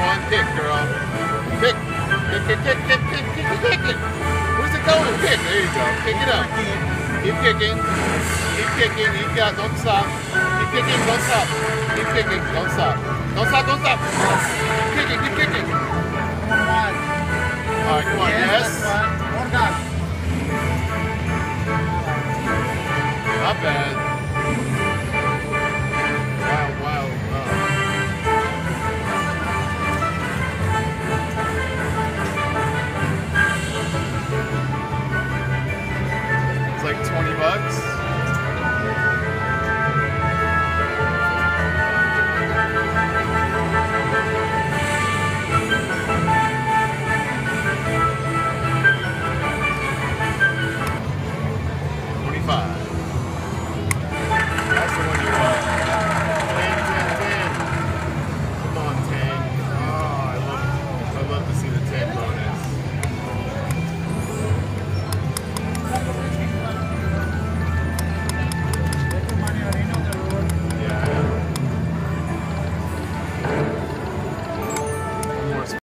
one. Kick, girl. Kick. Kick, kick, kick, kick, kick, kick, kick, kick it. Where's the golden kick? There you go. Kick it up. Keep kicking. Keep kicking. Keep got, don't stop. Keep kicking, don't stop. Keep kicking, don't stop. Don't stop, don't stop. Keep kicking, keep kicking. Come on. All right, come on. Yes. One. yes. Not bad. like 20 bucks. Twenty-five.